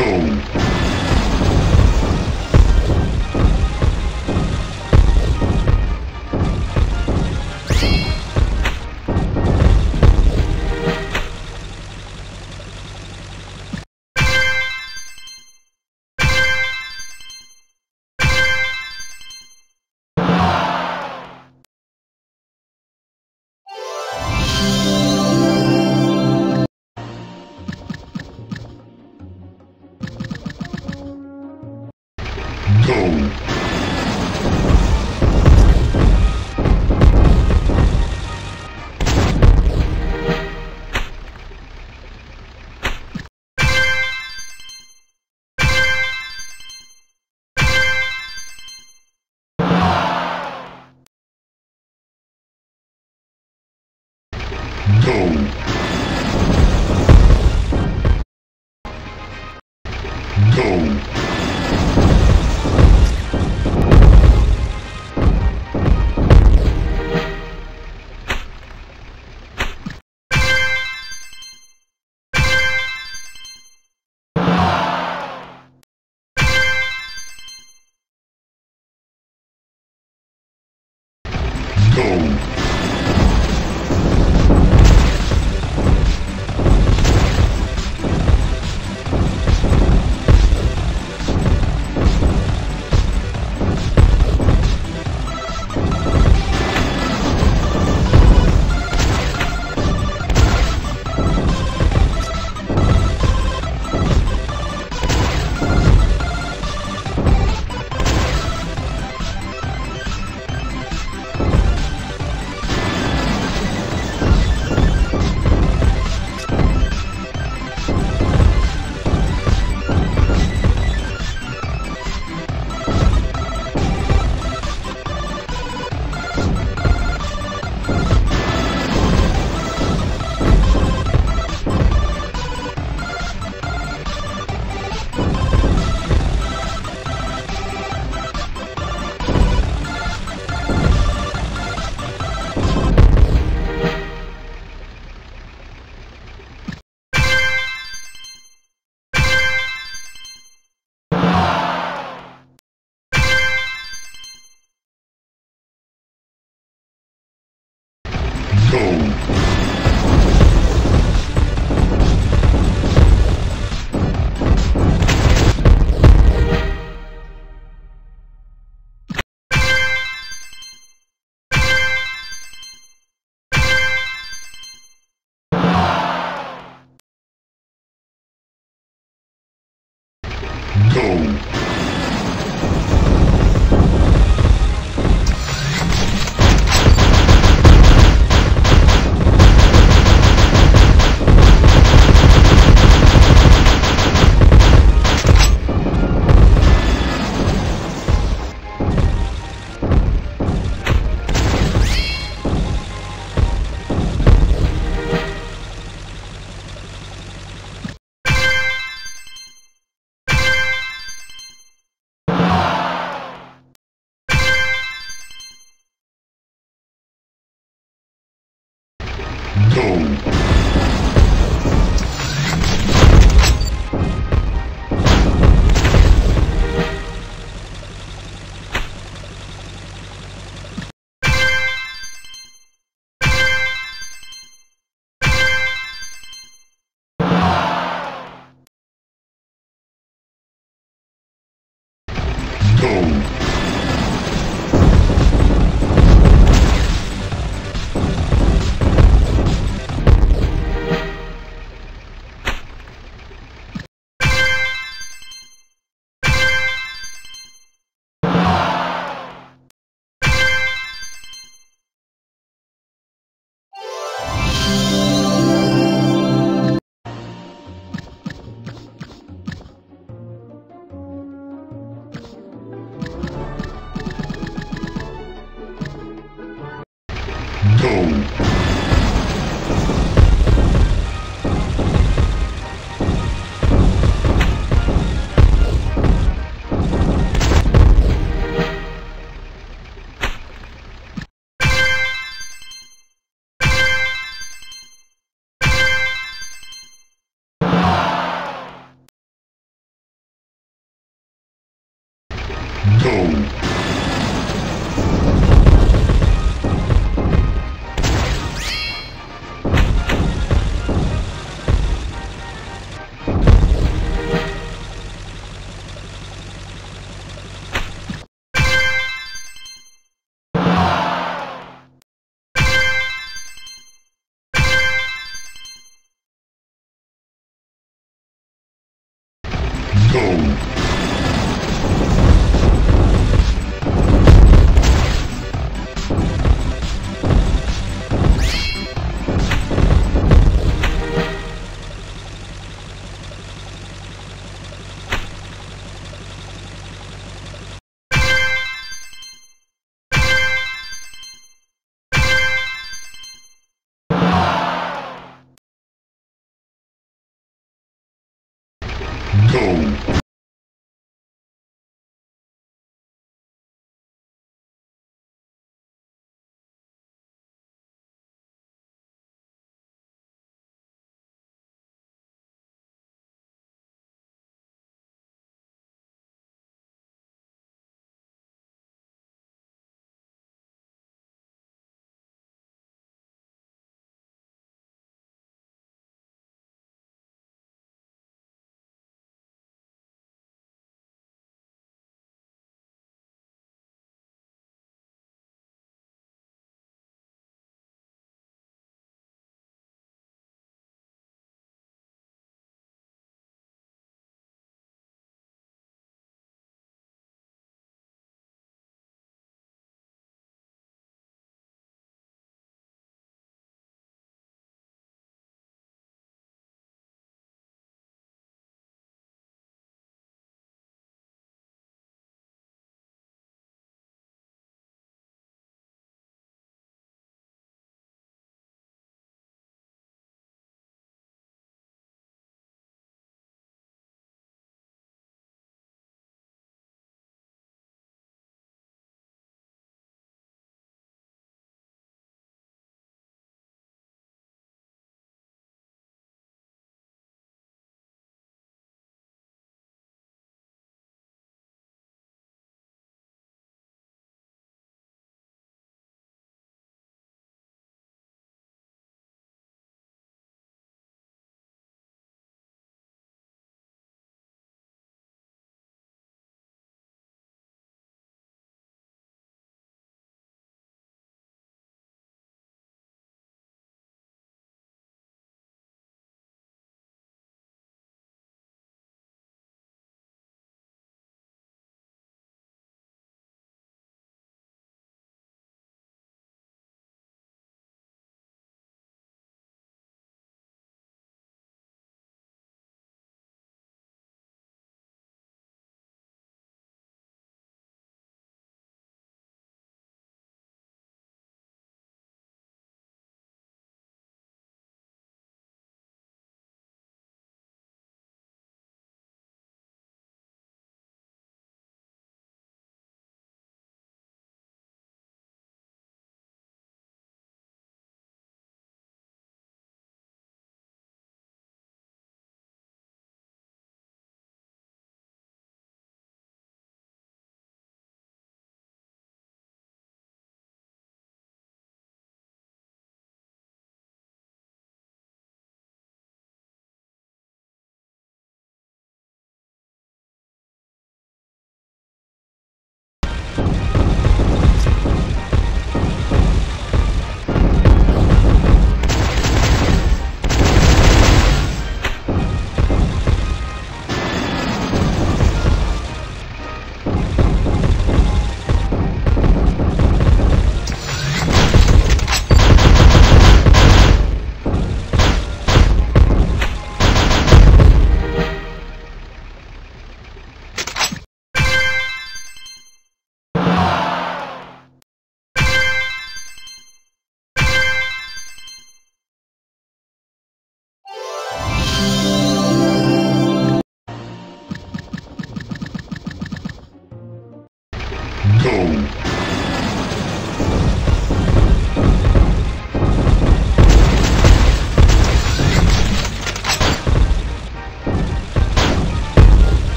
Go! Go.